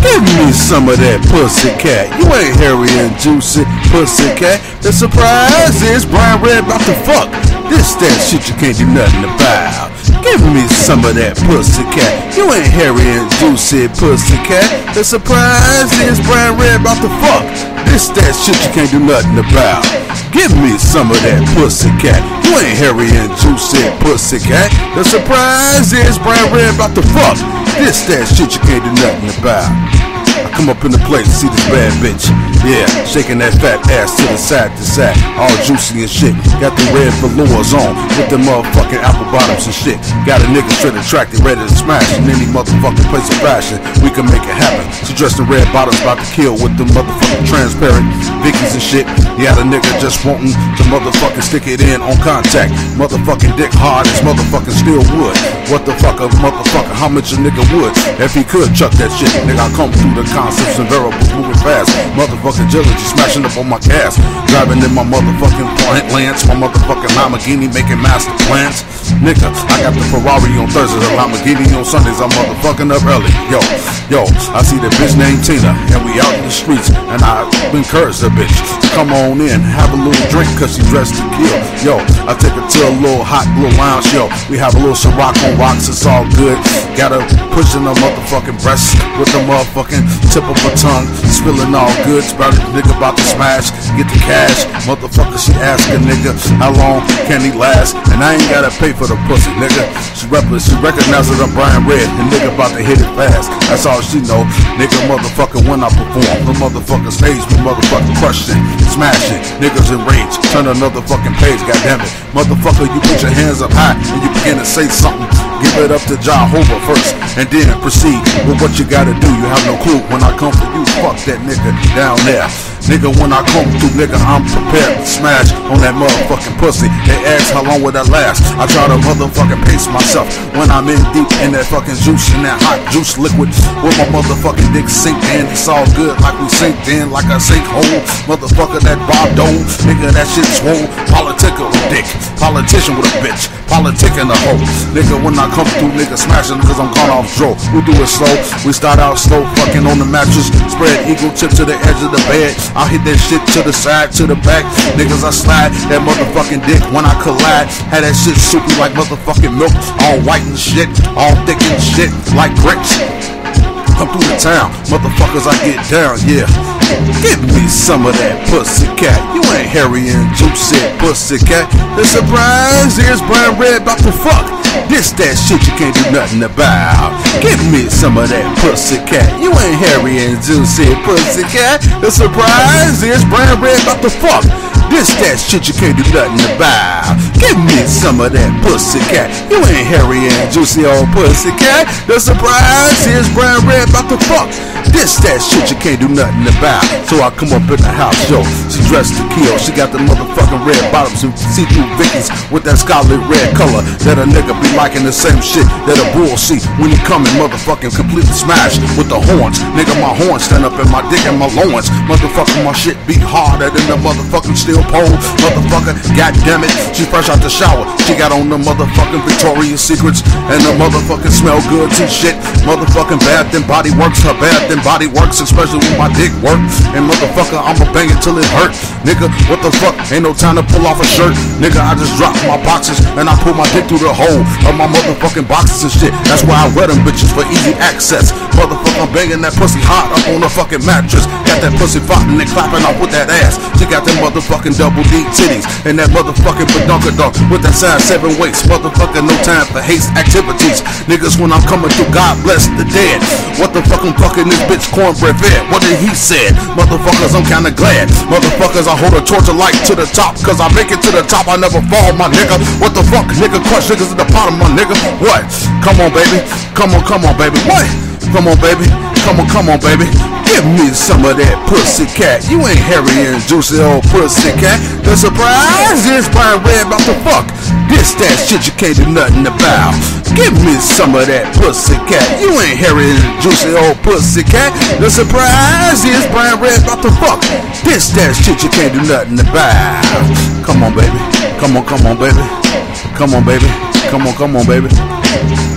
Give me some of that pussy cat. You ain't hairy and juicy pussy cat. The surprise is Brian Red about to fuck. This that shit you can't do nothing about. Give me some of that pussy cat. You ain't hairy and juicy pussy cat. The surprise is Brian Red about to fuck. This that shit you can't do nothing about. Give me some of that pussy cat. You ain't hairy and juicy pussy cat. The surprise is Brian Red about to fuck. This that shit you can't do nothing about. Come up in the place, see this bad bitch. Yeah, shaking that fat ass to the side to side. All juicy and shit. Got the red velours on with the motherfucking apple bottoms and shit. Got a nigga straight attracted, ready to smash in any motherfucking place of fashion. We can make it happen. She dressed in red bottoms, about to kill with the motherfucking transparent Vickies and shit. Yeah, the nigga just wanting to motherfucking stick it in on contact. Motherfucking dick hard as motherfucking steel wood. What the fuck a motherfucker, how much a nigga would if he could chuck that shit. Nigga, I come through the concepts and variables moving fast. Motherfucking agility smashing up on my gas. Driving in my motherfucking plant lance. My motherfucking Lamborghini making master plans. Nigga, I got the Ferrari on Thursdays, a Lamborghini on Sundays. I'm motherfucking up early. Yo, yo, I see the bitch named Tina, and we out in the streets. And I encourage the bitch to come on in, have a little drink, cause she dressed to kill. Yo, I take her to a little hot little lounge. Yo, we have a little Ciroc on rocks, it's all good. Got her pushing her motherfucking breasts with the motherfucking tip of her tongue, spilling all goods. About it, nigga about to smash, get the cash. Motherfucker, she ask a nigga, how long can he last? And I ain't gotta pay for the pussy, nigga. She rep she recognizes I'm Brian Red, and nigga about to hit it fast. That's all she know. Nigga, motherfucker, when I perform, the motherfucker stage, we motherfucker crushing, smashing. Niggas in rage, turn another fucking page, goddammit. Motherfucker, you put your hands up high and you begin to say something. Give it up to Jehovah first, and then proceed with what you gotta do. You have no clue when I come for you. Fuck that nigga down there. Nigga, when I come through, nigga, I'm prepared to smash on that motherfucking pussy. They ask how long will that last? I try to motherfucking pace myself when I'm in deep in that fucking juice, in that hot juice liquid. With my motherfucking dick sink in, it's all good like we sinked in, like a sinkhole. Motherfucker, that Bob Dole, nigga, that shit swole. Political dick, politician with a bitch, politic in the hoe. Nigga, when I come through, nigga, smashing cause I'm gone off draw. We do it slow, we start out slow, fucking on the mattress, spread eagle tip to the edge of the bed. I'll hit that shit to the side, to the back. Niggas, I slide that motherfucking dick when I collide. Had that shit soupy like motherfucking milk, all white and shit, all thick and shit, like bricks. Come through the town, motherfuckers, I get down, yeah. Give me some of that pussy cat. You ain't hairy and juicy pussy cat. The surprise is Brian Red about to fuck. This that shit you can't do nothing about. Give me some of that pussy cat. You ain't hairy and juicy pussy cat. The surprise is Brian Red about to fuck. This that shit you can't do nothing about. Give me some of that pussy cat. You ain't hairy and juicy old pussy cat. The surprise is brown Red about to fuck. This that shit you can't do nothing about. So I come up in the house, yo. She dressed to kill. She got the motherfucking red bottoms and see-through Vickies with that scarlet red color that a nigga be liking the same shit that a bull see when he coming motherfucking completely smashed with the horns. Nigga, my horns stand up in my dick and my loins. Motherfucker, my shit beat harder than the motherfucking steel pole. Motherfucker, goddamn it, she fresh out the shower. She got on the motherfucking Victoria's Secrets and the motherfucking smell good and shit. Motherfucking Bath and Body Works, her Bath and Body Works, especially when my dick work. And motherfucker, I'ma bang it till it hurt. Nigga, what the fuck? Ain't no time to pull off a shirt. Nigga, I just drop my boxes and I pull my dick through the hole of my motherfucking boxes and shit. That's why I wear them bitches for easy access. Motherfucker, I'm banging that pussy hot up on the fucking mattress. Got that pussy farting and clapping off with that ass. She got them motherfucking double D titties and that motherfucking badunkadunk with that size seven waist. Motherfucker, no time for haste activities. Niggas, when I'm coming through, God bless the dead. What the fuck I'm fucking this bitch cornbread fed? What did he said? Motherfuckers, I'm kinda glad. Motherfuckers, I hold a torch of light to the top. Cause I make it to the top, I never fall, my nigga. What the fuck, nigga? Crush niggas at the bottom, my nigga. What? Come on, baby. Come on, come on, baby. What? Come on, baby. Come on, come on, baby. Give me some of that pussy cat. You ain't hairy and juicy old pussy cat. The surprise is Brian Red about to fuck. This that shit you can't do nothing about. Give me some of that pussy cat. You ain't hairy and juicy old pussy cat. The surprise is Brian Red about to fuck. This that shit you can't do nothing about. Come on, baby. Come on, come on, baby. Come on, baby. Come on, come on, baby.